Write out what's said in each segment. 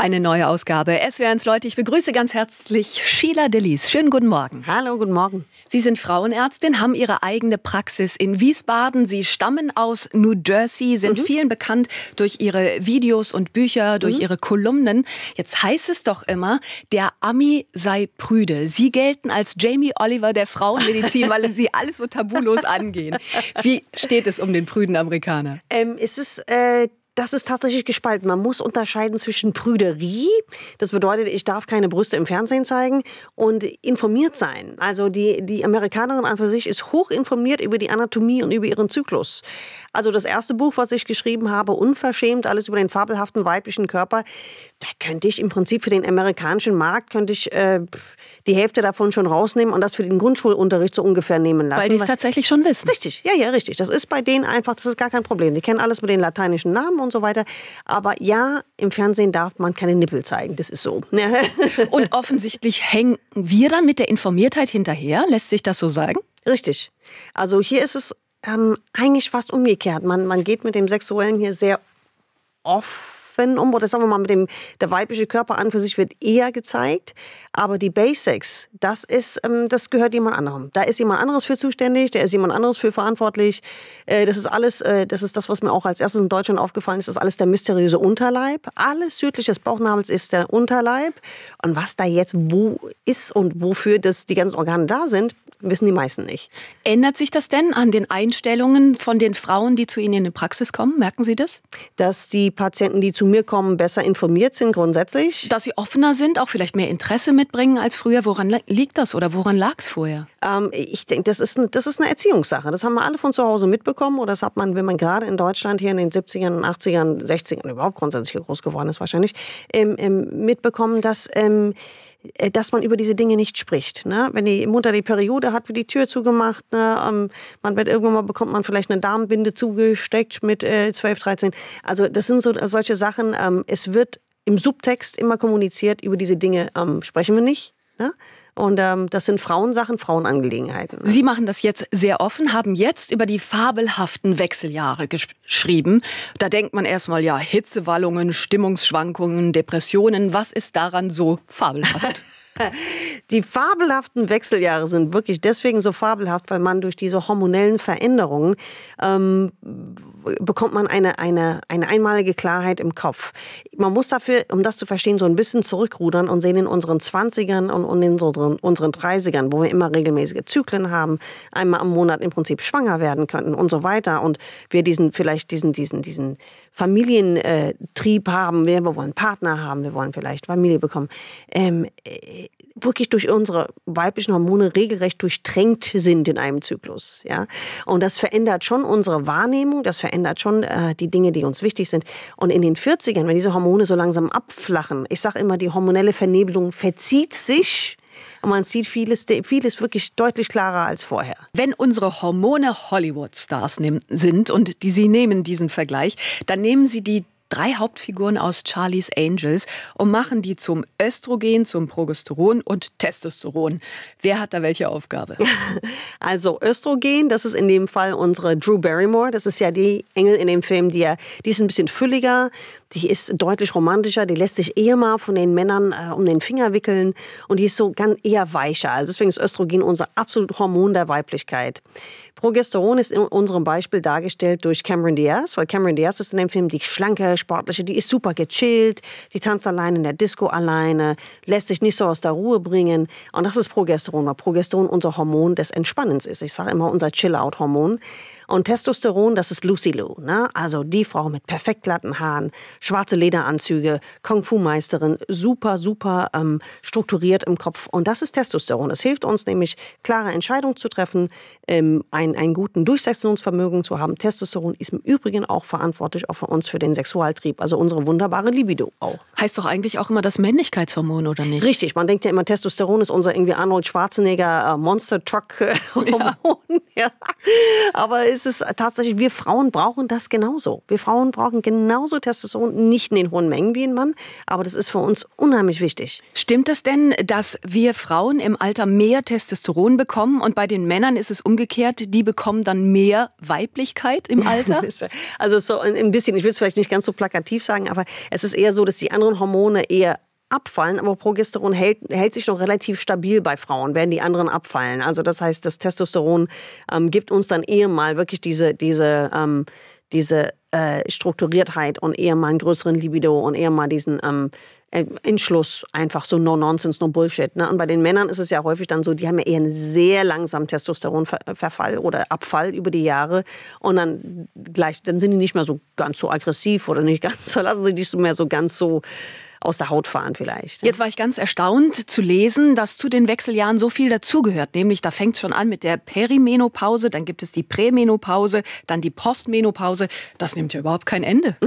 Eine neue Ausgabe. SWR1 Leute, ich begrüße ganz herzlich Sheila Delis. Schönen guten Morgen. Hallo, guten Morgen. Sie sind Frauenärztin, haben Ihre eigene Praxis in Wiesbaden. Sie stammen aus New Jersey, sind mhm. vielen bekannt durch Ihre Videos und Bücher, durch mhm. Ihre Kolumnen. Jetzt heißt es doch immer, der Ami sei prüde. Sie gelten als Jamie Oliver der Frauenmedizin, weil Sie alles so tabulos angehen. Wie steht es um den prüden Amerikaner? Ähm, es ist äh, das ist tatsächlich gespalten. Man muss unterscheiden zwischen Prüderie, das bedeutet, ich darf keine Brüste im Fernsehen zeigen, und informiert sein. Also die, die Amerikanerin an für sich ist hoch informiert über die Anatomie und über ihren Zyklus. Also das erste Buch, was ich geschrieben habe, Unverschämt, alles über den fabelhaften weiblichen Körper, da könnte ich im Prinzip für den amerikanischen Markt, könnte ich äh, die Hälfte davon schon rausnehmen und das für den Grundschulunterricht so ungefähr nehmen lassen. Weil die es tatsächlich schon wissen. Richtig, ja, ja, richtig. Das ist bei denen einfach, das ist gar kein Problem. Die kennen alles mit den lateinischen Namen und so weiter. Aber ja, im Fernsehen darf man keine Nippel zeigen. Das ist so. und offensichtlich hängen wir dann mit der Informiertheit hinterher. Lässt sich das so sagen? Richtig. Also hier ist es ähm, eigentlich fast umgekehrt. Man, man geht mit dem Sexuellen hier sehr offen um, oder sagen wir mal, mit dem, der weibliche Körper an für sich wird eher gezeigt. Aber die Basics, das ist, ähm, das gehört jemand anderem. Da ist jemand anderes für zuständig, da ist jemand anderes für verantwortlich. Äh, das ist alles, äh, das ist das, was mir auch als erstes in Deutschland aufgefallen ist, das ist alles der mysteriöse Unterleib. Alles südlich des Bauchnabels ist der Unterleib. Und was da jetzt wo ist und wofür das, die ganzen Organe da sind, wissen die meisten nicht. Ändert sich das denn an den Einstellungen von den Frauen, die zu Ihnen in die Praxis kommen? Merken Sie das? Dass die Patienten, die zu mir kommen, besser informiert sind grundsätzlich. Dass sie offener sind, auch vielleicht mehr Interesse mitbringen als früher. Woran liegt das oder woran lag es vorher? Ähm, ich denke, das ist, das ist eine Erziehungssache. Das haben wir alle von zu Hause mitbekommen. Oder das hat man, wenn man gerade in Deutschland hier in den 70ern, 80ern, 60ern, überhaupt grundsätzlich groß geworden ist wahrscheinlich, ähm, ähm, mitbekommen, dass... Ähm, äh, dass man über diese Dinge nicht spricht. Ne? Wenn die Mutter die Periode hat, wird die Tür zugemacht. Ne? Ähm, man wird irgendwann mal bekommt man vielleicht eine Darmbinde zugesteckt mit äh, 12, 13. Also das sind so solche Sachen. Ähm, es wird im Subtext immer kommuniziert über diese Dinge. Sprechen wir nicht. Ne? Und ähm, das sind Frauensachen, Frauenangelegenheiten. Sie machen das jetzt sehr offen, haben jetzt über die fabelhaften Wechseljahre geschrieben. Da denkt man erstmal, ja, Hitzewallungen, Stimmungsschwankungen, Depressionen. Was ist daran so fabelhaft? Die fabelhaften Wechseljahre sind wirklich deswegen so fabelhaft, weil man durch diese hormonellen Veränderungen ähm, bekommt man eine, eine, eine einmalige Klarheit im Kopf. Man muss dafür, um das zu verstehen, so ein bisschen zurückrudern und sehen in unseren 20ern und, in unseren, unseren 30ern, wo wir immer regelmäßige Zyklen haben, einmal am Monat im Prinzip schwanger werden könnten und so weiter und wir diesen vielleicht diesen, diesen, diesen Familientrieb haben, wir, wir wollen Partner haben, wir wollen vielleicht Familie bekommen. Ähm, äh, wirklich durch unsere weiblichen Hormone regelrecht durchtränkt sind in einem Zyklus. Ja? Und das verändert schon unsere Wahrnehmung, das verändert schon äh, die Dinge, die uns wichtig sind. Und in den 40ern, wenn diese Hormone so langsam abflachen, ich sage immer, die hormonelle Vernebelung verzieht sich und man sieht vieles, vieles wirklich deutlich klarer als vorher. Wenn unsere Hormone Hollywood-Stars sind und die, sie nehmen diesen Vergleich, dann nehmen sie die drei Hauptfiguren aus Charlie's Angels und machen die zum Östrogen, zum Progesteron und Testosteron. Wer hat da welche Aufgabe? Also Östrogen, das ist in dem Fall unsere Drew Barrymore. Das ist ja die Engel in dem Film, die, die ist ein bisschen fülliger, die ist deutlich romantischer, die lässt sich eher mal von den Männern äh, um den Finger wickeln und die ist so ganz eher weicher. Also deswegen ist Östrogen unser absolut Hormon der Weiblichkeit. Progesteron ist in unserem Beispiel dargestellt durch Cameron Diaz, weil Cameron Diaz ist in dem Film die schlanke, sportliche, die ist super gechillt, die tanzt alleine in der Disco alleine, lässt sich nicht so aus der Ruhe bringen. Und das ist Progesteron, weil Progesteron unser Hormon des Entspannens ist. Ich sage immer unser Chill-Out-Hormon. Und Testosteron, das ist Lucy Lou, ne? also die Frau mit perfekt glatten Haaren, schwarze Lederanzüge, Kung-Fu-Meisterin, super, super ähm, strukturiert im Kopf. Und das ist Testosteron. Das hilft uns nämlich, klare Entscheidungen zu treffen, ähm, ein, einen guten Durchsetzungsvermögen zu haben. Testosteron ist im Übrigen auch verantwortlich auch für uns für den Sexualtrieb, also unsere wunderbare Libido auch. Heißt doch eigentlich auch immer das Männlichkeitshormon, oder nicht? Richtig, man denkt ja immer, Testosteron ist unser irgendwie Arnold Schwarzenegger äh, Monster Truck Hormon. Ja. ja. Aber es ist tatsächlich, wir Frauen brauchen das genauso. Wir Frauen brauchen genauso Testosteron, nicht in den hohen Mengen wie ein Mann, aber das ist für uns unheimlich wichtig. Stimmt es denn, dass wir Frauen im Alter mehr Testosteron bekommen und bei den Männern ist es umgekehrt, die bekommen dann mehr Weiblichkeit im Alter? also so ein bisschen, ich will es vielleicht nicht ganz so plakativ sagen, aber es ist eher so, dass die anderen Hormone eher abfallen, aber Progesteron hält, hält sich noch relativ stabil bei Frauen, während die anderen abfallen. Also das heißt, das Testosteron ähm, gibt uns dann eher mal wirklich diese, diese, ähm, diese äh, Strukturiertheit und eher mal einen größeren Libido und eher mal diesen ähm, äh, Entschluss, einfach so no nonsense, no bullshit. Ne? Und bei den Männern ist es ja häufig dann so, die haben ja eher einen sehr langsamen Testosteronverfall oder Abfall über die Jahre und dann gleich, dann sind die nicht mehr so ganz so aggressiv oder nicht ganz so, lassen sie nicht mehr so ganz so aus der Haut fahren vielleicht. Jetzt war ich ganz erstaunt zu lesen, dass zu den Wechseljahren so viel dazugehört. Nämlich, da fängt es schon an mit der Perimenopause, dann gibt es die Prämenopause, dann die Postmenopause. Das nimmt ja überhaupt kein Ende.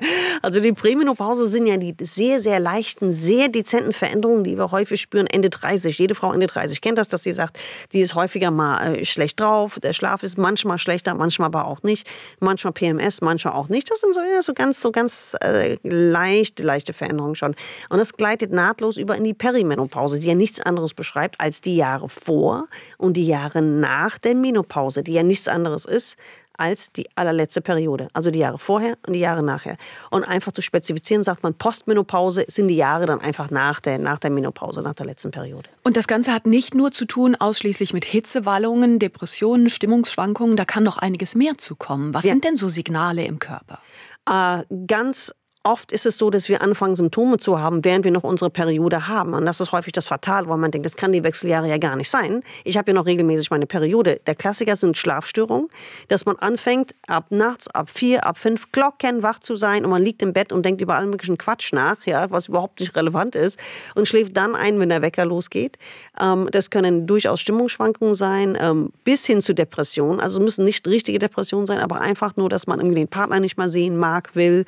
Also die Prämenopause sind ja die sehr, sehr leichten, sehr dezenten Veränderungen, die wir häufig spüren Ende 30. Jede Frau Ende 30 kennt das, dass sie sagt, die ist häufiger mal äh, schlecht drauf, der Schlaf ist manchmal schlechter, manchmal aber auch nicht, manchmal PMS, manchmal auch nicht. Das sind so, ja, so ganz, so ganz äh, leicht, leichte Veränderungen schon. Und das gleitet nahtlos über in die Perimenopause, die ja nichts anderes beschreibt als die Jahre vor und die Jahre nach der Menopause, die ja nichts anderes ist als die allerletzte Periode, also die Jahre vorher und die Jahre nachher. Und einfach zu spezifizieren, sagt man, Postmenopause sind die Jahre dann einfach nach der, nach der Menopause, nach der letzten Periode. Und das Ganze hat nicht nur zu tun ausschließlich mit Hitzewallungen, Depressionen, Stimmungsschwankungen, da kann noch einiges mehr zukommen. Was ja. sind denn so Signale im Körper? Äh, ganz Oft ist es so, dass wir anfangen, Symptome zu haben, während wir noch unsere Periode haben. Und das ist häufig das Fatal, weil man denkt, das kann die Wechseljahre ja gar nicht sein. Ich habe ja noch regelmäßig meine Periode. Der Klassiker sind Schlafstörungen, dass man anfängt, ab nachts, ab vier, ab fünf Glocken wach zu sein und man liegt im Bett und denkt über allen möglichen Quatsch nach, ja, was überhaupt nicht relevant ist und schläft dann ein, wenn der Wecker losgeht. Ähm, das können durchaus Stimmungsschwankungen sein, ähm, bis hin zu Depressionen. Also müssen nicht richtige Depressionen sein, aber einfach nur, dass man irgendwie den Partner nicht mehr sehen mag, will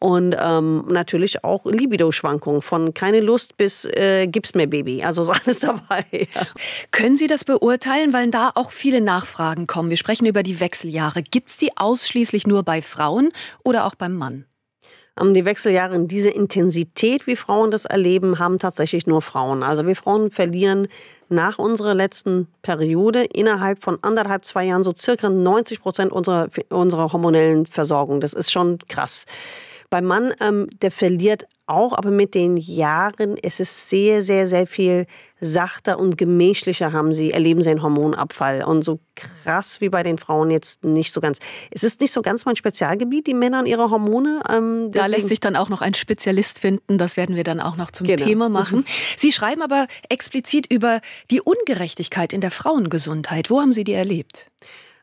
und ähm, natürlich auch Libido-Schwankungen von keine Lust bis äh, gib's mir Baby. Also ist alles dabei. Ja. Können Sie das beurteilen, weil da auch viele Nachfragen kommen? Wir sprechen über die Wechseljahre. Gibt es die ausschließlich nur bei Frauen oder auch beim Mann? Ähm, die Wechseljahre in dieser Intensität, wie Frauen das erleben, haben tatsächlich nur Frauen. Also wir Frauen verlieren nach unserer letzten Periode innerhalb von anderthalb, zwei Jahren so circa 90 Prozent unserer, unserer hormonellen Versorgung. Das ist schon krass. Beim Mann, ähm, der verliert auch, aber mit den Jahren ist es sehr, sehr, sehr viel sachter und gemächlicher haben sie, erleben sie einen Hormonabfall. Und so krass wie bei den Frauen jetzt nicht so ganz. Es ist nicht so ganz mein Spezialgebiet, die Männer und ihre Hormone. Ähm, da lässt sich dann auch noch ein Spezialist finden. Das werden wir dann auch noch zum genau. Thema machen. Mhm. Sie schreiben aber explizit über die Ungerechtigkeit in der Frauengesundheit. Wo haben Sie die erlebt?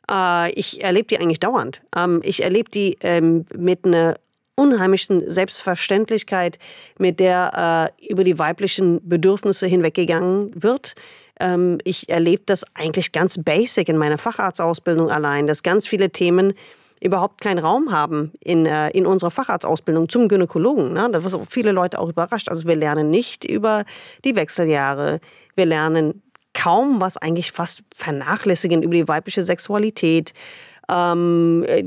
Äh, ich erlebe die eigentlich dauernd. Ähm, ich erlebe die ähm, mit einer unheimlichen Selbstverständlichkeit, mit der äh, über die weiblichen Bedürfnisse hinweggegangen wird. Ähm, ich erlebe das eigentlich ganz basic in meiner Facharztausbildung allein, dass ganz viele Themen überhaupt keinen Raum haben in, äh, in unserer Facharztausbildung zum Gynäkologen. Ne? Das was viele Leute auch überrascht. Also wir lernen nicht über die Wechseljahre. Wir lernen kaum was eigentlich fast vernachlässigen über die weibliche Sexualität ähm, äh,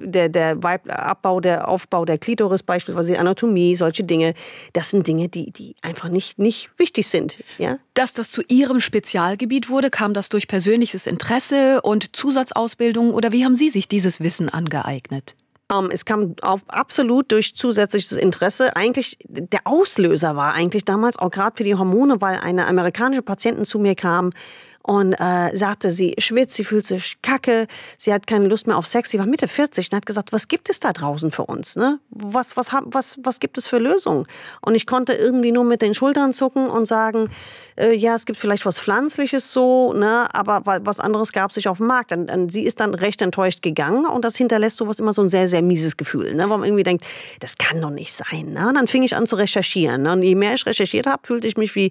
der, der Weib, Abbau, der Aufbau der Klitoris beispielsweise, die Anatomie, solche Dinge, das sind Dinge, die, die einfach nicht, nicht wichtig sind. Ja? Dass das zu Ihrem Spezialgebiet wurde, kam das durch persönliches Interesse und Zusatzausbildung oder wie haben Sie sich dieses Wissen angeeignet? Ähm, es kam auf, absolut durch zusätzliches Interesse. Eigentlich der Auslöser war eigentlich damals auch gerade für die Hormone, weil eine amerikanische Patientin zu mir kam und äh, sagte, sie schwitzt, sie fühlt sich kacke, sie hat keine Lust mehr auf Sex. Sie war Mitte 40 und hat gesagt, was gibt es da draußen für uns? Ne? Was, was, was, was gibt es für Lösungen? Und ich konnte irgendwie nur mit den Schultern zucken und sagen, äh, ja, es gibt vielleicht was Pflanzliches so, ne? aber was anderes gab es nicht auf dem Markt. Und, und, sie ist dann recht enttäuscht gegangen und das hinterlässt sowas immer so ein sehr, sehr mieses Gefühl, ne? wo man irgendwie denkt, das kann doch nicht sein. Ne? Und dann fing ich an zu recherchieren. Ne? Und je mehr ich recherchiert habe, fühlte ich mich wie,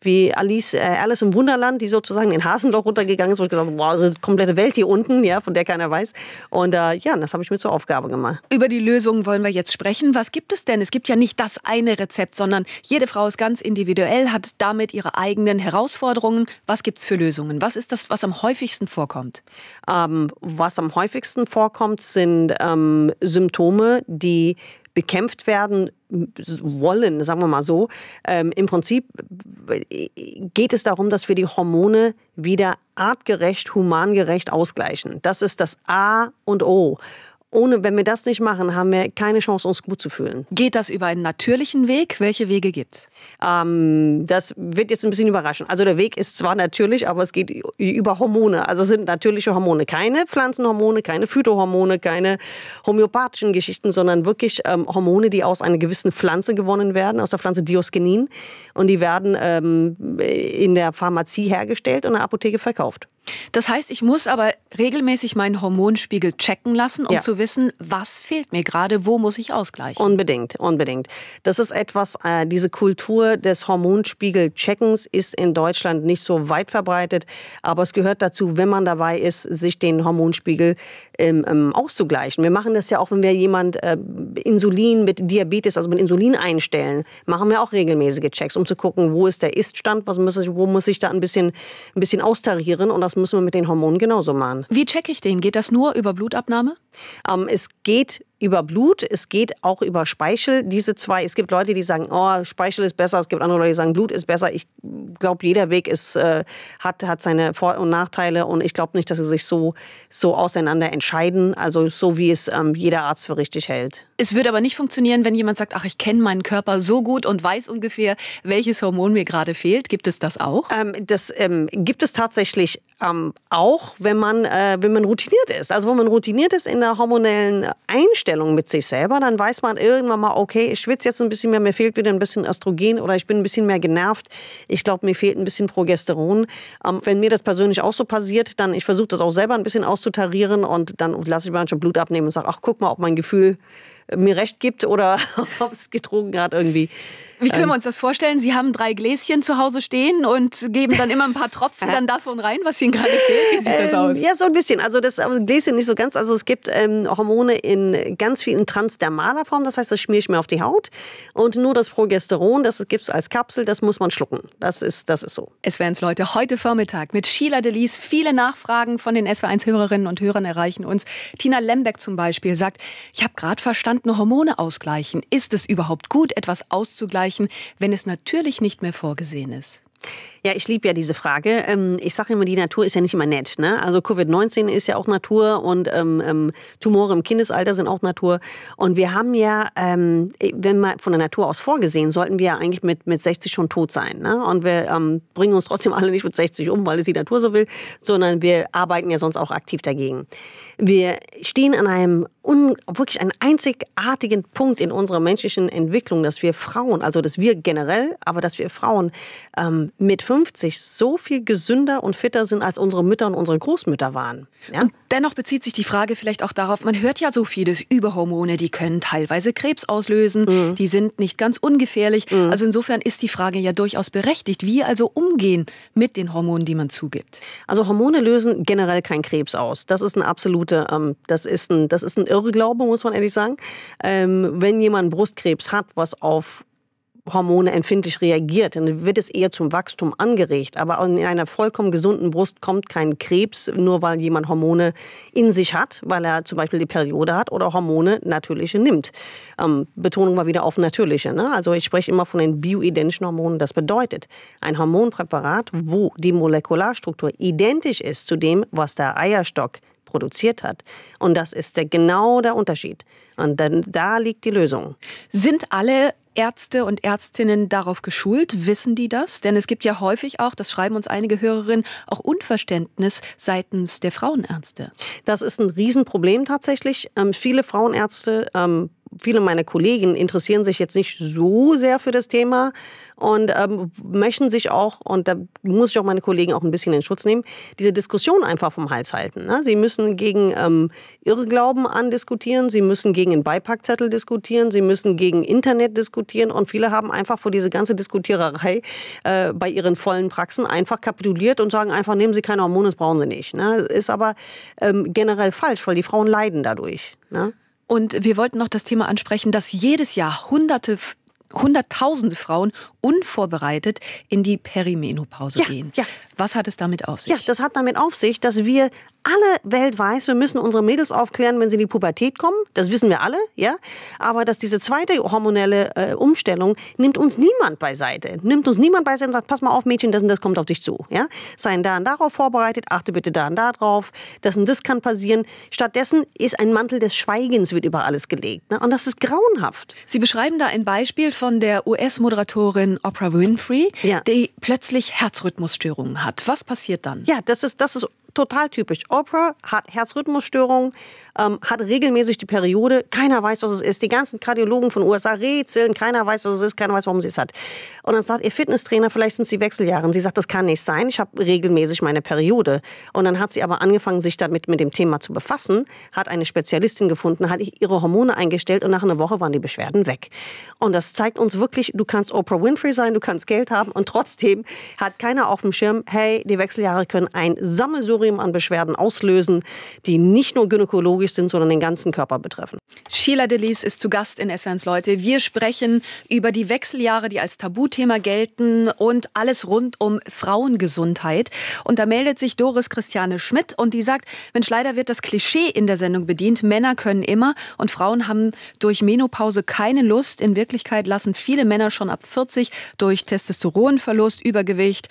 wie Alice, äh, Alice im Wunderland, die sozusagen in den Hasenloch runtergegangen ist, wo ich gesagt habe, boah, das ist eine komplette Welt hier unten, ja, von der keiner weiß. Und äh, ja, das habe ich mir zur Aufgabe gemacht. Über die Lösungen wollen wir jetzt sprechen. Was gibt es denn? Es gibt ja nicht das eine Rezept, sondern jede Frau ist ganz individuell, hat damit ihre eigenen Herausforderungen. Was gibt es für Lösungen? Was ist das, was am häufigsten vorkommt? Ähm, was am häufigsten vorkommt, sind ähm, Symptome, die bekämpft werden wollen, sagen wir mal so. Ähm, Im Prinzip geht es darum, dass wir die Hormone wieder artgerecht, humangerecht ausgleichen. Das ist das A und O. ohne, wenn wir das nicht machen, haben wir keine Chance, uns gut zu fühlen. Geht das über einen natürlichen Weg? Welche Wege gibt's? Ähm, das wird jetzt ein bisschen überraschen. Also der Weg ist zwar natürlich, aber es geht über Hormone. Also es sind natürliche Hormone, keine Pflanzenhormone, keine Phytohormone, keine homöopathischen Geschichten, sondern wirklich ähm, Hormone, die aus einer gewissen Pflanze gewonnen werden, aus der Pflanze Diosgenin. Und die werden ähm, in der Pharmazie hergestellt und in der Apotheke verkauft. Das heißt, ich muss aber regelmäßig meinen Hormonspiegel checken lassen, um ja. zu wissen, was fehlt mir gerade, wo muss ich ausgleichen. Unbedingt, unbedingt. Das ist etwas, äh, diese Kultur des Hormonspiegel-Checkens ist in Deutschland nicht so weit verbreitet, aber es gehört dazu, wenn man dabei ist, sich den Hormonspiegel ähm, ähm, auszugleichen. Wir machen das ja auch, wenn wir jemand äh, Insulin mit Diabetes, also mit Insulin einstellen, machen wir auch regelmäßige Checks, um zu gucken, wo ist der Iststand, was muss ich, wo muss ich da ein bisschen, ein bisschen austarieren und das müssen wir mit den Hormonen genauso machen. Wie checke ich den? Geht das nur über Blutabnahme? Ähm, es geht über Blut, es geht auch über Speichel. Diese zwei, es gibt Leute, die sagen, oh, Speichel ist besser, es gibt andere Leute, die sagen, Blut ist besser. Ich glaube, jeder Weg ist, äh, hat, hat seine Vor- und Nachteile und ich glaube nicht, dass sie sich so, so auseinander entscheiden, also so wie es ähm, jeder Arzt für richtig hält. Es würde aber nicht funktionieren, wenn jemand sagt, ach, ich kenne meinen Körper so gut und weiß ungefähr, welches Hormon mir gerade fehlt. Gibt es das auch? Ähm, das ähm, gibt es tatsächlich ähm, auch, wenn man, äh, wenn man routiniert ist. Also wenn man routiniert ist in der hormonellen Einstellung mit sich selber, dann weiß man irgendwann mal, okay, ich schwitze jetzt ein bisschen mehr, mir fehlt wieder ein bisschen Östrogen oder ich bin ein bisschen mehr genervt. Ich glaube, mir fehlt ein bisschen Progesteron. Ähm, wenn mir das persönlich auch so passiert, dann ich versuche das auch selber ein bisschen auszutarieren und dann lasse ich manchmal Blut abnehmen und sage, ach guck mal, ob mein Gefühl mir recht gibt oder ob es getrunken hat irgendwie. Wie können wir ähm, uns das vorstellen? Sie haben drei Gläschen zu Hause stehen und geben dann immer ein paar Tropfen dann davon rein, was Ihnen gerade fehlt. Wie sieht das ähm, aus? Ja, so ein bisschen. Also das Gläschen nicht so ganz. Also es gibt ähm, Hormone in ganz vielen transdermaler Form. Das heißt, das schmiere ich mir auf die Haut. Und nur das Progesteron, das gibt es als Kapsel, das muss man schlucken. Das ist, das ist so. Es werden es Leute heute Vormittag mit Sheila Delis. Viele Nachfragen von den SW1-Hörerinnen und Hörern erreichen uns. Tina Lembeck zum Beispiel sagt, ich habe gerade verstanden, Hormone ausgleichen. Ist es überhaupt gut, etwas auszugleichen? wenn es natürlich nicht mehr vorgesehen ist? Ja, ich liebe ja diese Frage. Ähm, ich sage immer, die Natur ist ja nicht immer nett. Ne? Also Covid-19 ist ja auch Natur und ähm, ähm, Tumore im Kindesalter sind auch Natur. Und wir haben ja, ähm, wenn man von der Natur aus vorgesehen, sollten wir ja eigentlich mit, mit 60 schon tot sein. Ne? Und wir ähm, bringen uns trotzdem alle nicht mit 60 um, weil es die Natur so will, sondern wir arbeiten ja sonst auch aktiv dagegen. Wir stehen an einem un, wirklich einen einzigartigen Punkt in unserer menschlichen Entwicklung, dass wir Frauen, also dass wir generell, aber dass wir Frauen ähm, mit 50 so viel gesünder und fitter sind, als unsere Mütter und unsere Großmütter waren. Ja? Und dennoch bezieht sich die Frage vielleicht auch darauf, man hört ja so vieles über Hormone, die können teilweise Krebs auslösen, mhm. die sind nicht ganz ungefährlich. Mhm. Also insofern ist die Frage ja durchaus berechtigt. Wie also umgehen mit den Hormonen, die man zugibt? Also Hormone lösen generell keinen Krebs aus. Das ist ein absolute, ähm, das ist ein, das ist ein Irrglaube, muss man ehrlich sagen. Ähm, wenn jemand Brustkrebs hat, was auf Hormone empfindlich reagiert, dann wird es eher zum Wachstum angeregt. Aber in einer vollkommen gesunden Brust kommt kein Krebs, nur weil jemand Hormone in sich hat, weil er zum Beispiel die Periode hat oder Hormone natürliche nimmt. Ähm, Betonung mal wieder auf natürliche. Ne? Also ich spreche immer von den bioidentischen Hormonen. Das bedeutet, ein Hormonpräparat, wo die Molekularstruktur identisch ist zu dem, was der Eierstock produziert hat. Und das ist der, genau der Unterschied. Und dann, da liegt die Lösung. Sind alle Ärzte und Ärztinnen darauf geschult? Wissen die das? Denn es gibt ja häufig auch, das schreiben uns einige Hörerinnen, auch Unverständnis seitens der Frauenärzte. Das ist ein Riesenproblem tatsächlich. Ähm, viele Frauenärzte ähm, viele meiner Kollegen interessieren sich jetzt nicht so sehr für das Thema und ähm, möchten sich auch, und da muss ich auch meine Kollegen auch ein bisschen in Schutz nehmen, diese Diskussion einfach vom Hals halten. Ne? Sie müssen gegen ähm, Irrglauben andiskutieren, sie müssen gegen den Beipackzettel diskutieren, sie müssen gegen Internet diskutieren und viele haben einfach vor diese ganze Diskutiererei äh, bei ihren vollen Praxen einfach kapituliert und sagen einfach, nehmen Sie keine Hormone, das brauchen Sie nicht. Ne? Ist aber ähm, generell falsch, weil die Frauen leiden dadurch. Ne? Und wir wollten noch das Thema ansprechen, dass jedes Jahr hunderte Hunderttausende Frauen unvorbereitet in die Perimenopause Ja, gehen. ja. Was hat es damit auf sich? Ja, das hat damit auf sich, dass wir alle weltweit, wir müssen unsere Mädels aufklären, wenn sie in die Pubertät kommen. Das wissen wir alle, ja. Aber dass diese zweite hormonelle äh, Umstellung nimmt uns niemand beiseite. Nimmt uns niemand beiseite und sagt, pass mal auf, Mädchen, das und das kommt auf dich zu, ja. Seien da und darauf vorbereitet, achte bitte da und da drauf. Das und das kann passieren. Stattdessen ist ein Mantel des Schweigens wird über alles gelegt. Ne? Und das ist grauenhaft. Sie beschreiben da ein Beispiel von der US-Moderatorin Oprah Winfrey, Ja. die plötzlich Herzrhythmusstörungen hat. Was passiert dann? Ja, das ist, das ist total typisch. Oprah hat Herzrhythmusstörungen, ähm, hat regelmäßig die Periode. Keiner weiß, was es ist. Die ganzen Kardiologen von USA rätseln. Keiner weiß, was es ist. Keiner weiß, warum sie es hat. Und dann sagt ihr Fitnesstrainer, vielleicht sind sie Wechseljahre. Und sie sagt, das kann nicht sein. Ich habe regelmäßig meine Periode. Und dann hat sie aber angefangen, sich damit mit dem Thema zu befassen, hat eine Spezialistin gefunden, hat ihre Hormone eingestellt und nach einer Woche waren die Beschwerden weg. Und das zeigt uns wirklich, du kannst Oprah Winfrey sein, du kannst Geld haben und trotzdem hat keiner auf dem Schirm, hey, die Wechseljahre können ein Sammelsurium an Beschwerden auslösen, die nicht nur gynäkologisch sind, sondern den ganzen Körper betreffen. Sheila Delis ist zu Gast in SWRs Leute. Wir sprechen über die Wechseljahre, die als Tabuthema gelten und alles rund um Frauengesundheit. Und da meldet sich Doris Christiane Schmidt und die sagt, Mensch, leider wird das Klischee in der Sendung bedient. Männer können immer und Frauen haben durch Menopause keine Lust. In Wirklichkeit lassen viele Männer schon ab 40 durch Testosteronverlust, Übergewicht,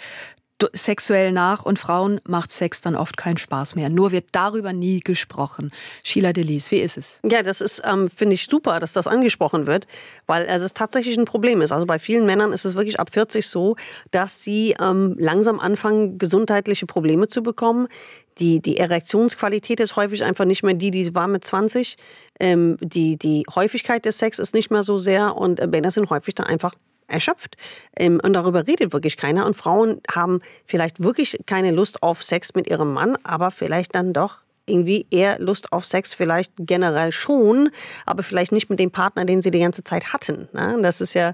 sexuell nach und Frauen macht Sex dann oft keinen Spaß mehr. Nur wird darüber nie gesprochen. Sheila Delis, wie ist es? Ja, das ist, ähm, finde ich super, dass das angesprochen wird, weil also es tatsächlich ein Problem ist. Also bei vielen Männern ist es wirklich ab 40 so, dass sie ähm, langsam anfangen, gesundheitliche Probleme zu bekommen. Die, die Erektionsqualität ist häufig einfach nicht mehr die, die sie war mit 20. Ähm, die, die Häufigkeit des Sex ist nicht mehr so sehr und äh, Männer sind häufig dann einfach erschöpft. Ähm, und darüber redet wirklich keiner. Und Frauen haben vielleicht wirklich keine Lust auf Sex mit ihrem Mann, aber vielleicht dann doch irgendwie eher Lust auf Sex, vielleicht generell schon, aber vielleicht nicht mit dem Partner, den sie die ganze Zeit hatten. Ne? Das ist ja.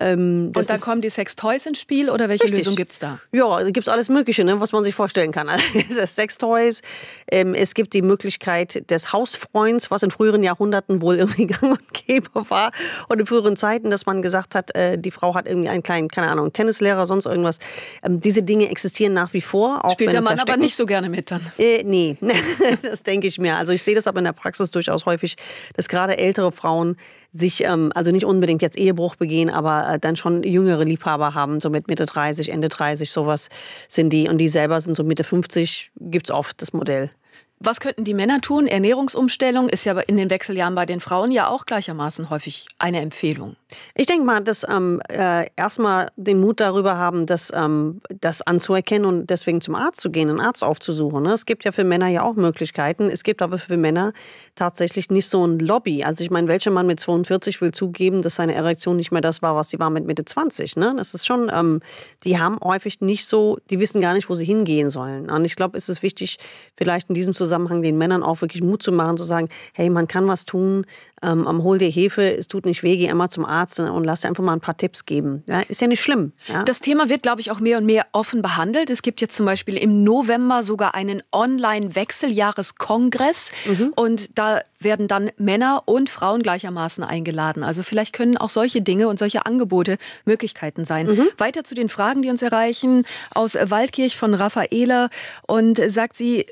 Ähm, das Und ist, kommen die Sextoys ins Spiel oder welche Richtig. Lösung gibt's da? ja, da gibt's alles Mögliche, ne, was man sich vorstellen kann. Also, es ist Sextoys, ähm, es gibt die Möglichkeit des Hausfreunds, was in früheren Jahrhunderten wohl irgendwie gang und gäbe war. Und in früheren Zeiten, dass man gesagt hat, äh, die Frau hat irgendwie einen kleinen, keine Ahnung, Tennislehrer, sonst irgendwas. Ähm, diese Dinge existieren nach wie vor. Auch Spielt der Mann aber nicht so gerne mit dann. Äh, nee, das denke ich mir. Also ich sehe das aber in der Praxis durchaus häufig, dass gerade ältere Frauen sich, ähm, also nicht unbedingt jetzt Ehebruch begehen, aber äh, dann schon jüngere Liebhaber haben, so mit Mitte 30, Ende 30, sowas sind die. Und die selber sind so Mitte 50, gibt's oft das Modell. Was könnten die Männer tun? Ernährungsumstellung ist ja in den Wechseljahren bei den Frauen ja auch gleichermaßen häufig eine Empfehlung. Ich denke mal, dass ähm, äh, erstmal den Mut darüber haben, das, ähm, das anzuerkennen und deswegen zum Arzt zu gehen, einen Arzt aufzusuchen. Ne? Es gibt ja für Männer ja auch Möglichkeiten. Es gibt aber für Männer tatsächlich nicht so ein Lobby. Also ich meine, welcher Mann mit 42 will zugeben, dass seine Erektion nicht mehr das war, was sie war mit Mitte 20? Ne? Das ist schon, ähm, die haben häufig nicht so, die wissen gar nicht, wo sie hingehen sollen. Und ich glaube, es ist wichtig, vielleicht in diesem Zusammenhang den Männern auch wirklich Mut zu machen, zu sagen, hey, man kann was tun, ähm, am hol dir Hefe, es tut nicht weh, geh einmal zum Arzt und lass dir einfach mal ein paar Tipps geben. Ja, ist ja nicht schlimm. Ja? Das Thema wird, glaube ich, auch mehr und mehr offen behandelt. Es gibt jetzt zum Beispiel im November sogar einen Online-Wechseljahreskongress und da werden dann Männer und Frauen gleichermaßen eingeladen. Also vielleicht können auch solche Dinge und solche Angebote Möglichkeiten sein. Weiter zu den Fragen, die uns erreichen aus Waldkirch von Raffaela und sagt sie,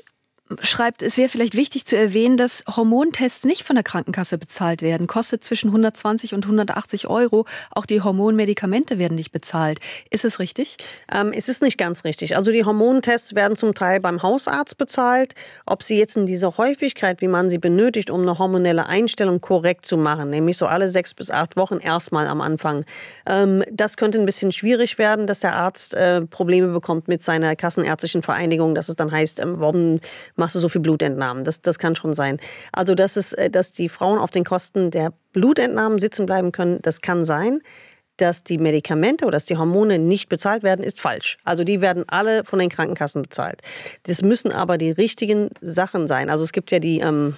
schreibt, es wäre vielleicht wichtig zu erwähnen, dass Hormontests nicht von der Krankenkasse bezahlt werden. Kostet zwischen 120 und 180 Euro. Auch die Hormonmedikamente werden nicht bezahlt. Ist es richtig? Ähm, es ist nicht ganz richtig. Also die Hormontests werden zum Teil beim Hausarzt bezahlt. Ob sie jetzt in dieser Häufigkeit, wie man sie benötigt, um eine hormonelle Einstellung korrekt zu machen, nämlich so alle sechs bis acht Wochen erstmal am Anfang, ähm, das könnte ein bisschen schwierig werden, dass der Arzt äh, Probleme bekommt mit seiner kassenärztlichen Vereinigung, dass es dann heißt, ähm, warum machst du so viel Blutentnahmen? Das, das kann schon sein. Also dass, es, äh, dass die Frauen auf den Kosten der Blutentnahmen sitzen bleiben können, das kann sein dass die Medikamente oder dass die Hormone nicht bezahlt werden, ist falsch. Also die werden alle von den Krankenkassen bezahlt. Das müssen aber die richtigen Sachen sein. Also es gibt ja die ähm,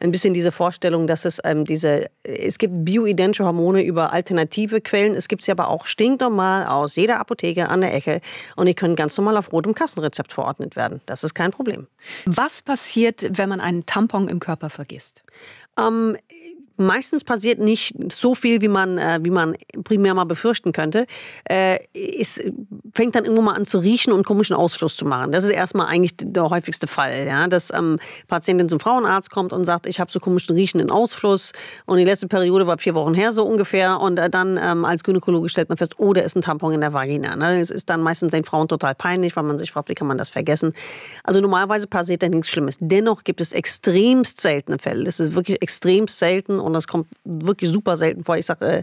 ein bisschen diese Vorstellung, dass es ähm, diese es gibt bioidentische Hormone über alternative Quellen. Es gibt sie aber auch stinknormal aus jeder Apotheke an der Ecke und die können ganz normal auf rotem Kassenrezept verordnet werden. Das ist kein Problem. Was passiert, wenn man einen Tampon im Körper vergisst? Ähm, Meistens passiert nicht so viel, wie man, äh, wie man primär mal befürchten könnte. Äh, es fängt dann irgendwo mal an zu riechen und komischen Ausfluss zu machen. Das ist erstmal eigentlich der häufigste Fall, ja, dass ähm, Patientin zum Frauenarzt kommt und sagt, ich habe so komischen riechenden Ausfluss und die letzte Periode war vier Wochen her so ungefähr und äh, dann ähm, als Gynäkologe stellt man fest, oh, da ist ein Tampon in der Vagina. Ne? Es ist dann meistens den Frauen total peinlich, weil man sich fragt, wie kann man das vergessen. Also normalerweise passiert da nichts Schlimmes. Dennoch gibt es extremst seltene Fälle. Das ist wirklich extremst selten und das kommt wirklich super selten vor. Ich sage,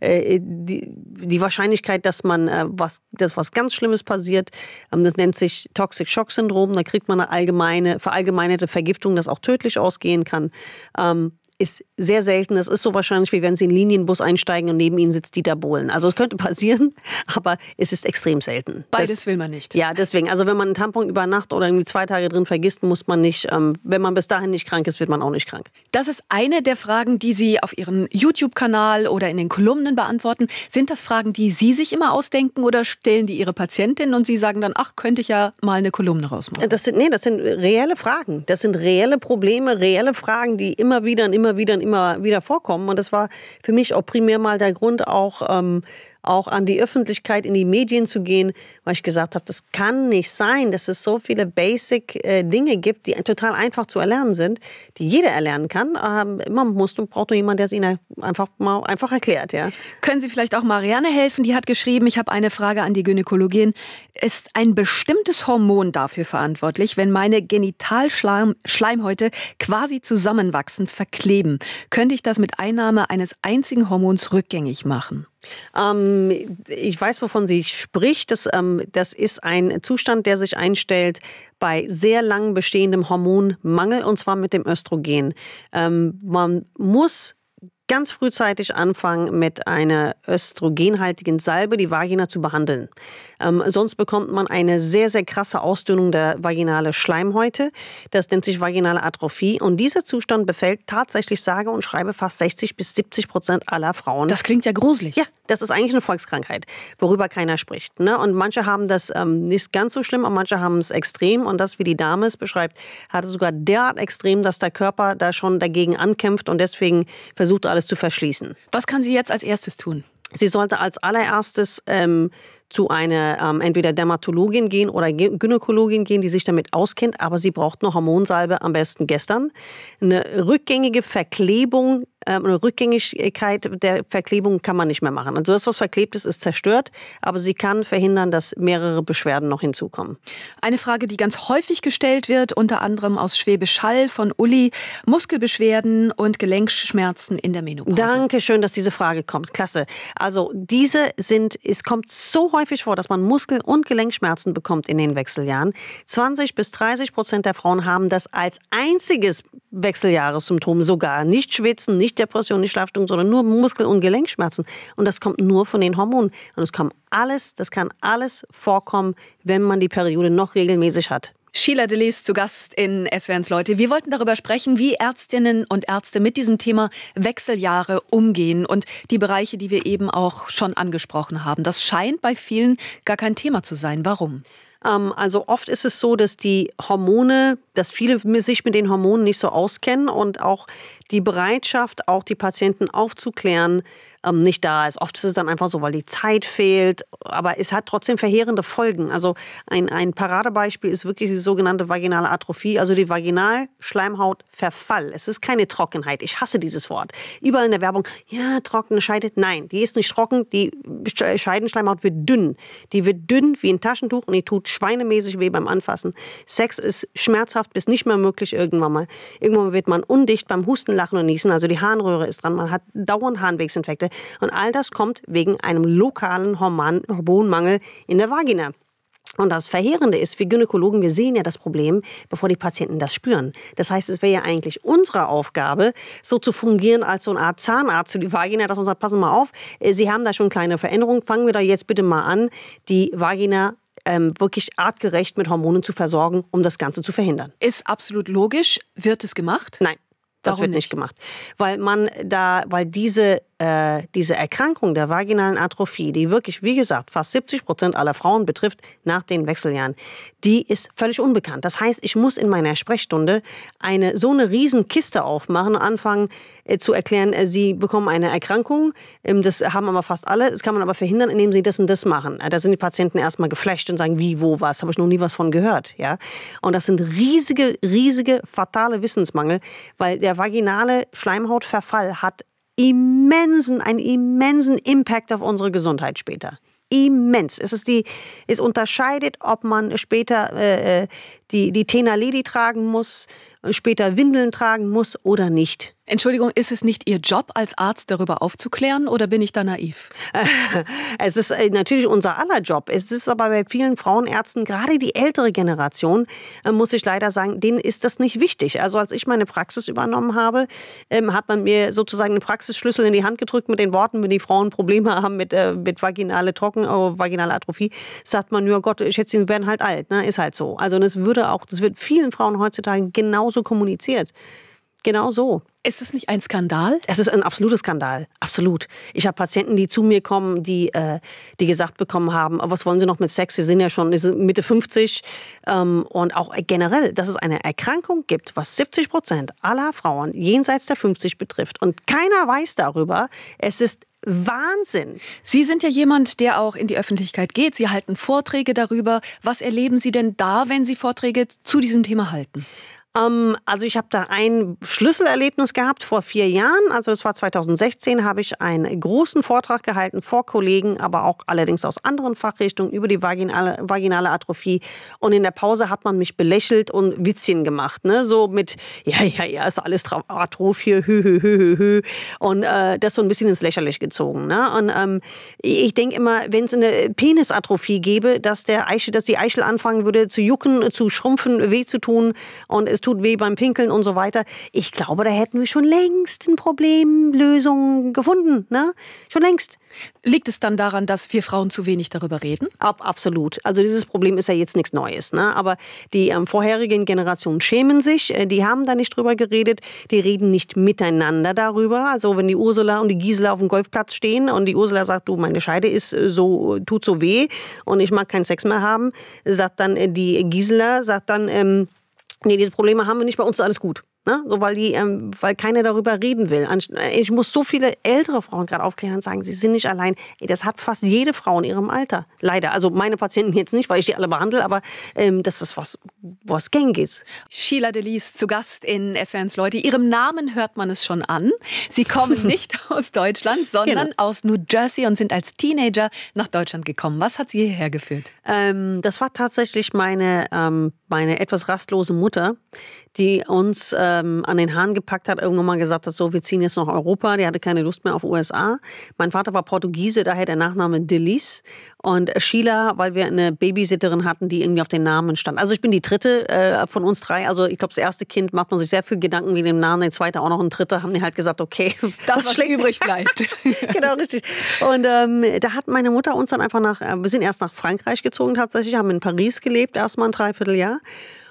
äh, äh, die, die Wahrscheinlichkeit, dass man äh, was, dass was ganz Schlimmes passiert, ähm, das nennt sich Toxic Shock Syndrom. Da kriegt man eine allgemeine, verallgemeinerte Vergiftung, das auch tödlich ausgehen kann. Ähm, ist sehr selten. Es ist so wahrscheinlich, wie wenn Sie in einen Linienbus einsteigen und neben Ihnen sitzt Dieter Bohlen. Also es könnte passieren, aber es ist extrem selten. Beides das, will man nicht. Ja, deswegen. Also wenn man einen Tampon über Nacht oder irgendwie zwei Tage drin vergisst, muss man nicht, ähm, wenn man bis dahin nicht krank ist, wird man auch nicht krank. Das ist eine der Fragen, die Sie auf Ihrem YouTube-Kanal oder in den Kolumnen beantworten. Sind das Fragen, die Sie sich immer ausdenken oder stellen die Ihre Patientin und Sie sagen dann, ach, könnte ich ja mal eine Kolumne rausmachen? Das sind, nee, das sind reelle Fragen. Das sind reelle Probleme, reelle Fragen, die immer wieder und immer immer wieder und immer wieder vorkommen. Und das war für mich auch primär mal der Grund, auch ähm, auch an die Öffentlichkeit, in die Medien zu gehen, weil ich gesagt habe, das kann nicht sein, dass es so viele Basic-Dinge äh, gibt, die total einfach zu erlernen sind, die jeder erlernen kann. Ähm, man muss und braucht nur jemanden, der es ihnen einfach mal einfach erklärt. Ja. Können Sie vielleicht auch Marianne helfen? Die hat geschrieben, ich habe eine Frage an die Gynäkologin. Ist ein bestimmtes Hormon dafür verantwortlich, wenn meine Genitalschleimhäute quasi zusammenwachsen, verkleben? Könnte ich das mit Einnahme eines einzigen Hormons rückgängig machen? Ähm, ich weiß, wovon sie spricht. Das, ähm, das ist ein Zustand, der sich einstellt bei sehr lang bestehendem Hormonmangel und zwar mit dem Östrogen. Ähm, man muss ganz frühzeitig anfangen, mit einer östrogenhaltigen Salbe die Vagina zu behandeln. Ähm, sonst bekommt man eine sehr, sehr krasse Ausdünnung der vaginale Schleimhäute. Das nennt sich vaginale Atrophie. Und dieser Zustand befällt tatsächlich, sage und schreibe, fast 60 bis 70 Prozent aller Frauen. Das klingt ja gruselig. Ja, das ist eigentlich eine Volkskrankheit, worüber keiner spricht. Ne? Und manche haben das ähm, nicht ganz so schlimm, und manche haben es extrem. Und das, wie die Dame es beschreibt, hat es sogar derart extrem, dass der Körper da schon dagegen ankämpft und deswegen versucht, alles zu verschließen. Was kann sie jetzt als erstes tun? Sie sollte als allererstes ähm, zu einer ähm, entweder Dermatologin gehen oder Gynäkologin gehen, die sich damit auskennt, aber sie braucht eine Hormonsalbe am besten gestern. Eine rückgängige Verklebung ähm, eine Rückgängigkeit der Verklebung kann man nicht mehr machen. Also das, was verklebt ist, ist zerstört, aber sie kann verhindern, dass mehrere Beschwerden noch hinzukommen. Eine Frage, die ganz häufig gestellt wird, unter anderem aus Schwäbisch Hall von Uli, Muskelbeschwerden und Gelenkschmerzen in der Menopause. Danke schön, dass diese Frage kommt. Klasse. Also diese sind, es kommt so häufig vor, dass man Muskel- und Gelenkschmerzen bekommt in den Wechseljahren. 20 bis 30 Prozent der Frauen haben das als einziges Wechseljahressymptom sogar. Nicht schwitzen, nicht Depression, nicht Schlafstörungen, sondern nur Muskel- und Gelenkschmerzen. Und das kommt nur von den Hormonen. Und es kann alles, das kann alles vorkommen, wenn man die Periode noch regelmäßig hat. Sheila Delis zu Gast in SWRs Leute. Wir wollten darüber sprechen, wie Ärztinnen und Ärzte mit diesem Thema Wechseljahre umgehen und die Bereiche, die wir eben auch schon angesprochen haben. Das scheint bei vielen gar kein Thema zu sein. Warum? Ähm, also oft ist es so, dass die Hormone, dass viele sich mit den Hormonen nicht so auskennen und auch die Bereitschaft, auch die Patienten aufzuklären, ähm, nicht da ist. Oft ist es dann einfach so, weil die Zeit fehlt, aber es hat trotzdem verheerende Folgen. Also ein, ein Paradebeispiel ist wirklich die sogenannte vaginale Atrophie, also die Vaginalschleimhautverfall. Es ist keine Trockenheit. Ich hasse dieses Wort. Überall in der Werbung, ja, trockene Scheide. Nein, die ist nicht trocken. Die Scheidenschleimhaut wird dünn. Die wird dünn wie ein Taschentuch und die tut schweinemäßig weh beim Anfassen. Sex ist schmerzhaft bis nicht mehr möglich irgendwann mal. Irgendwann wird man undicht beim Husten, Lachen und Niesen. Also die Harnröhre ist dran. Man hat dauernd Harnwegsinfekte. Und all das kommt wegen einem lokalen Hormonmangel in der Vagina. Und das Verheerende ist, wir Gynäkologen, wir sehen ja das Problem, bevor die Patienten das spüren. Das heißt, es wäre ja eigentlich unsere Aufgabe, so zu fungieren als so eine Art Zahnarzt für die Vagina, dass man sagt, passen mal auf, äh, Sie haben da schon kleine Veränderungen, fangen wir da jetzt bitte mal an, die Vagina ähm, wirklich artgerecht mit Hormonen zu versorgen, um das Ganze zu verhindern. Ist absolut logisch. Wird es gemacht? Nein. Das Warum wird nicht gemacht, weil man da, weil diese äh, diese Erkrankung der vaginalen Atrophie, die wirklich, wie gesagt, fast 70 Prozent aller Frauen betrifft nach den Wechseljahren, die ist völlig unbekannt. Das heißt, ich muss in meiner Sprechstunde eine so eine riesen Kiste aufmachen und anfangen äh, zu erklären, äh, sie bekommen eine Erkrankung. Ähm, das haben aber fast alle. Das kann man aber verhindern, indem sie das und das machen. Äh, da sind die Patienten erstmal geflasht und sagen, wie, wo, was, habe ich noch nie was von gehört. Ja? Und das sind riesige, riesige, fatale Wissensmangel, weil der vaginale Schleimhautverfall hat immensen, einen immensen Impact auf unsere Gesundheit später immens. Es, ist die, es unterscheidet, ob man später äh, die, die Tena Lady tragen muss, später Windeln tragen muss oder nicht. Entschuldigung, ist es nicht Ihr Job als Arzt, darüber aufzuklären oder bin ich da naiv? Es ist äh, natürlich unser aller Job. Es ist aber bei vielen Frauenärzten, gerade die ältere Generation, äh, muss ich leider sagen, denen ist das nicht wichtig. Also als ich meine Praxis übernommen habe, ähm, hat man mir sozusagen einen Praxisschlüssel in die Hand gedrückt mit den Worten, wenn die Frauen Probleme haben mit, äh, mit vaginale Trocken, vaginale Atrophie, sagt man, nur Gott, ich schätze, sie werden halt alt. Ne? Ist halt so. Also das würde auch, das wird vielen Frauen heutzutage genauso kommuniziert. Genau so. Ist das nicht ein Skandal? Es ist ein absoluter Skandal, absolut. Ich habe Patienten, die zu mir kommen, die, äh, die gesagt bekommen haben, was wollen sie noch mit Sex? Sie sind ja schon Mitte 50. Ähm, und auch generell, dass es eine Erkrankung gibt, was 70 Prozent aller Frauen jenseits der 50 betrifft. Und keiner weiß darüber. Es ist Wahnsinn. Sie sind ja jemand, der auch in die Öffentlichkeit geht. Sie halten Vorträge darüber. Was erleben Sie denn da, wenn Sie Vorträge zu diesem Thema halten? Ähm, also ich habe da ein Schlüsselerlebnis gehabt vor vier Jahren. Also es war 2016, habe ich einen großen Vortrag gehalten vor Kollegen, aber auch allerdings aus anderen Fachrichtungen über die vaginale, vaginale Atrophie. Und in der Pause hat man mich belächelt und Witzchen gemacht. Ne? So mit, ja, ja, ja, ist alles Atrophie, hü, hü, hü, hü, hü. Und äh, das so ein bisschen ins Lächerliche gezogen. Ne? Und ähm, ich denke immer, wenn es eine Penisatrophie gäbe, dass, der Eichel, dass die Eichel anfangen würde zu jucken, zu schrumpfen, weh zu tun und es es tut weh beim Pinkeln und so weiter. Ich glaube, da hätten wir schon längst ein Problemlösung gefunden. Ne? Schon längst. Liegt es dann daran, dass wir Frauen zu wenig darüber reden? Ab, absolut. Also dieses Problem ist ja jetzt nichts Neues. Ne? Aber die ähm, vorherigen Generationen schämen sich. Äh, die haben da nicht drüber geredet. Die reden nicht miteinander darüber. Also wenn die Ursula und die Gisela auf dem Golfplatz stehen und die Ursula sagt, du, meine Scheide ist äh, so, tut so weh und ich mag keinen Sex mehr haben, sagt dann äh, die Gisela, sagt dann, ähm, nee, diese Probleme haben wir nicht, bei uns ist alles gut. Ne? So, weil, die, ähm, weil keiner darüber reden will. Ich muss so viele ältere Frauen gerade aufklären und sagen, sie sind nicht allein. Ey, das hat fast jede Frau in ihrem Alter. Leider. Also meine Patienten jetzt nicht, weil ich die alle behandle, aber ähm, das ist was, was gängig ist. Sheila Delis zu Gast in SWRs Leute. Ihrem Namen hört man es schon an. Sie kommen nicht aus Deutschland, sondern genau. aus New Jersey und sind als Teenager nach Deutschland gekommen. Was hat Sie hierher geführt? Ähm, das war tatsächlich meine, ähm, meine etwas rastlose Mutter, die uns ähm, an den Haaren gepackt hat, irgendwann mal gesagt hat, so, wir ziehen jetzt nach Europa. Die hatte keine Lust mehr auf USA. Mein Vater war Portugiese, daher der Nachname Delis. Und Sheila, weil wir eine Babysitterin hatten, die irgendwie auf den Namen stand. Also ich bin die dritte äh, von uns drei. Also ich glaube, das erste Kind macht man sich sehr viel Gedanken wie dem Namen. Der zweite auch noch ein dritter. Haben die halt gesagt, okay. Das, was übrig bleibt. genau, richtig. Und ähm, da hat meine Mutter uns dann einfach nach, äh, wir sind erst nach Frankreich gezogen tatsächlich, haben in Paris gelebt, erstmal ein Dreivierteljahr.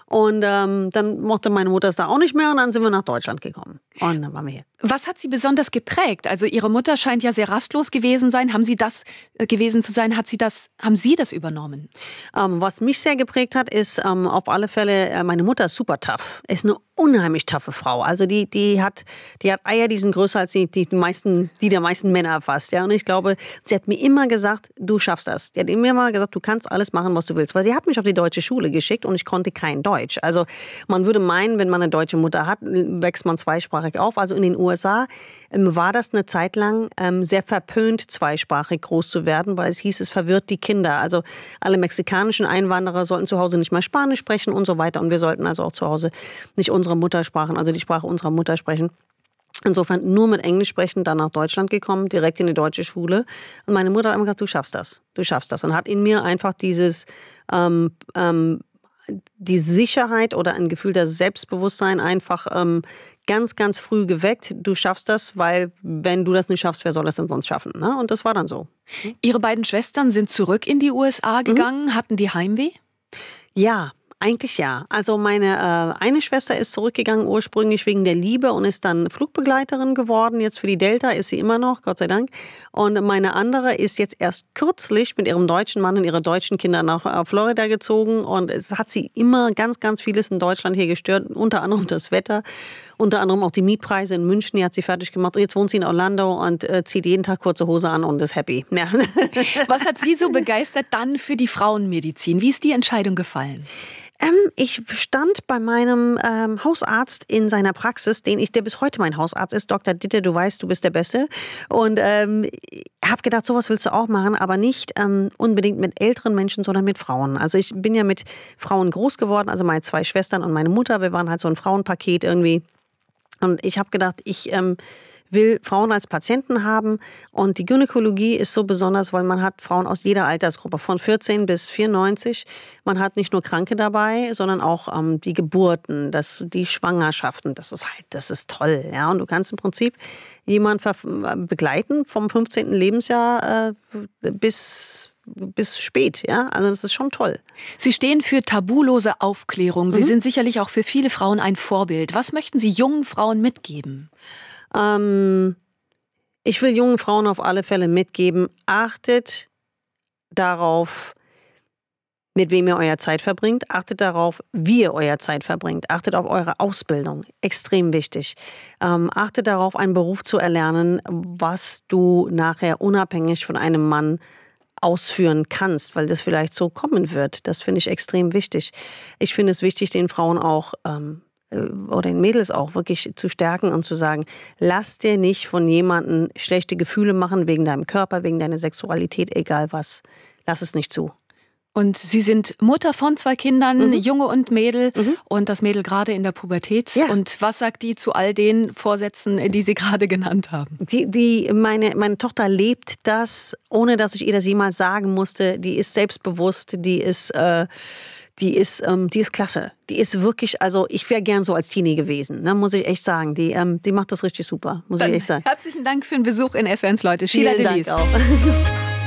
Und ähm, dann mochte meine Mutter es da auch nicht mehr und dann sind wir nach Deutschland gekommen. Und dann waren wir hier. Was hat Sie besonders geprägt? Also Ihre Mutter scheint ja sehr rastlos gewesen sein. Haben Sie das äh, gewesen zu sein? Hat sie das, haben Sie das übernommen? Ähm, was mich sehr geprägt hat, ist ähm, auf alle Fälle, äh, meine Mutter ist super tough. Ist eine unheimlich taffe Frau. Also die, die hat, die hat Eier, die sind größer als die, die meisten, die der meisten Männer erfasst. Ja, und ich glaube, sie hat mir immer gesagt, du schaffst das. Die hat mir immer gesagt, du kannst alles machen, was du willst. Weil sie hat mich auf die deutsche Schule geschickt und ich konnte kein Deutsch. Also man würde meinen, wenn man eine deutsche Mutter hat, wächst man zweisprachig auf. Also in den USA ähm, war das eine Zeit lang ähm, sehr verpönt, zweisprachig groß zu werden, weil es hieß, es verwirrt die Kinder. Also alle mexikanischen Einwanderer sollten zu Hause nicht mehr Spanisch sprechen und so weiter. Und wir sollten also auch zu Hause nicht unsere Muttersprachen, also die Sprache unserer Mutter sprechen. Insofern nur mit Englisch sprechen, dann nach Deutschland gekommen, direkt in die deutsche Schule. Und meine Mutter hat immer gesagt, du schaffst das, du schaffst das. Und hat in mir einfach dieses ähm, ähm, die Sicherheit oder ein Gefühl der Selbstbewusstsein einfach ähm, ganz, ganz früh geweckt. Du schaffst das, weil wenn du das nicht schaffst, wer soll das denn sonst schaffen? Ne? Und das war dann so. Ihre beiden Schwestern sind zurück in die USA gegangen, mhm. hatten die Heimweh? Ja, Eigentlich ja. Also meine äh, eine Schwester ist zurückgegangen ursprünglich wegen der Liebe und ist dann Flugbegleiterin geworden. Jetzt für die Delta ist sie immer noch, Gott sei Dank. Und meine andere ist jetzt erst kürzlich mit ihrem deutschen Mann und ihre deutschen Kinder nach äh, Florida gezogen und es hat sie immer ganz, ganz vieles in Deutschland hier gestört, unter anderem das Wetter, unter anderem auch die Mietpreise in München, die hat sie fertig gemacht. Und jetzt wohnt sie in Orlando und äh, zieht jeden Tag kurze Hose an und ist happy. Ja. Was hat Sie so begeistert dann für die Frauenmedizin? Wie ist die Entscheidung gefallen? Ähm, ich stand bei meinem ähm, Hausarzt in seiner Praxis, den ich, der bis heute mein Hausarzt ist, Dr. Ditte, du weißt, du bist der Beste. Und ähm, habe gedacht, sowas willst du auch machen, aber nicht ähm, unbedingt mit älteren Menschen, sondern mit Frauen. Also ich bin ja mit Frauen groß geworden, also meine zwei Schwestern und meine Mutter, wir waren halt so ein Frauenpaket irgendwie. Und ich habe gedacht, ich ähm, will Frauen als Patienten haben. Und die Gynäkologie ist so besonders, weil man hat Frauen aus jeder Altersgruppe, von 14 bis 94. Man hat nicht nur Kranke dabei, sondern auch ähm, die Geburten, das, die Schwangerschaften. Das ist halt, das ist toll. Ja? Und du kannst im Prinzip jemanden begleiten vom 15. Lebensjahr äh, bis bis spät, ja. Also das ist schon toll. Sie stehen für tabulose Aufklärung. Sie mhm. sind sicherlich auch für viele Frauen ein Vorbild. Was möchten Sie jungen Frauen mitgeben? Ähm, ich will jungen Frauen auf alle Fälle mitgeben, achtet darauf, mit wem ihr euer Zeit verbringt. Achtet darauf, wie ihr euer Zeit verbringt. Achtet auf eure Ausbildung. Extrem wichtig. Ähm, achtet darauf, einen Beruf zu erlernen, was du nachher unabhängig von einem Mann ausführen kannst, weil das vielleicht so kommen wird. Das finde ich extrem wichtig. Ich finde es wichtig, den Frauen auch ähm, äh, oder den Mädels auch wirklich zu stärken und zu sagen, lass dir nicht von jemandem schlechte Gefühle machen wegen deinem Körper, wegen deiner Sexualität, egal was. Lass es nicht zu. Und Sie sind Mutter von zwei Kindern, mhm. Junge und Mädel, mhm. und das Mädel gerade in der Pubertät. Ja. Und was sagt die zu all den Vorsätzen, die Sie gerade genannt haben? Die, die, meine, meine Tochter lebt das, ohne dass ich ihr das jemals sagen musste. Die ist selbstbewusst, die ist. Äh, die ist, ähm, die ist klasse. Die ist wirklich, also ich wäre gern so als Teenie gewesen, ne, muss ich echt sagen. Die, ähm, die macht das richtig super, muss Dann ich echt sagen. Herzlichen Dank für den Besuch in SWNs Leute. Sheila Vielen Dank auch.